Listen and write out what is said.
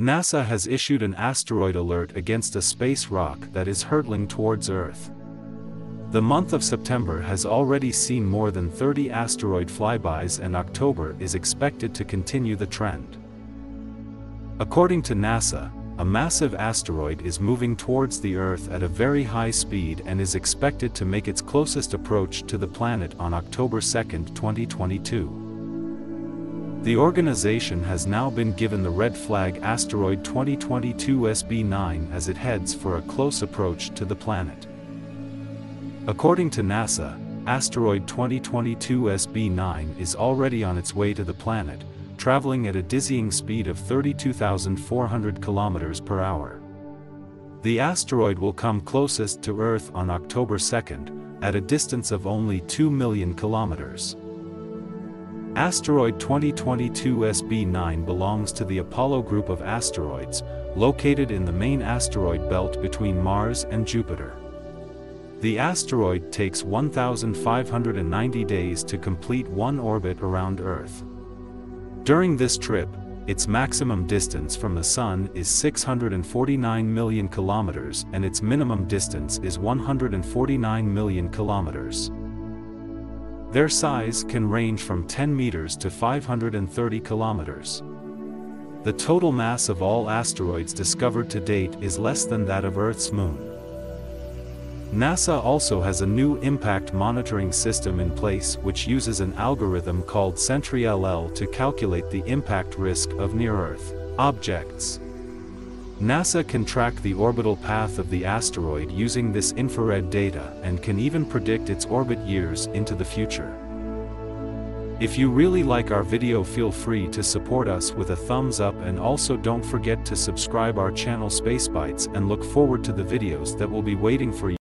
NASA has issued an asteroid alert against a space rock that is hurtling towards Earth. The month of September has already seen more than 30 asteroid flybys and October is expected to continue the trend. According to NASA, a massive asteroid is moving towards the Earth at a very high speed and is expected to make its closest approach to the planet on October 2, 2022. The organization has now been given the red flag asteroid 2022 SB9 as it heads for a close approach to the planet. According to NASA, asteroid 2022 SB9 is already on its way to the planet, traveling at a dizzying speed of 32,400 km per hour. The asteroid will come closest to Earth on October 2, at a distance of only 2 million kilometers. Asteroid 2022 SB9 belongs to the Apollo group of asteroids, located in the main asteroid belt between Mars and Jupiter. The asteroid takes 1,590 days to complete one orbit around Earth. During this trip, its maximum distance from the Sun is 649 million kilometers and its minimum distance is 149 million kilometers. Their size can range from 10 meters to 530 kilometers. The total mass of all asteroids discovered to date is less than that of Earth's moon. NASA also has a new impact monitoring system in place which uses an algorithm called SentryLL to calculate the impact risk of near-Earth objects. NASA can track the orbital path of the asteroid using this infrared data and can even predict its orbit years into the future. If you really like our video feel free to support us with a thumbs up and also don't forget to subscribe our channel Space Bytes and look forward to the videos that will be waiting for you.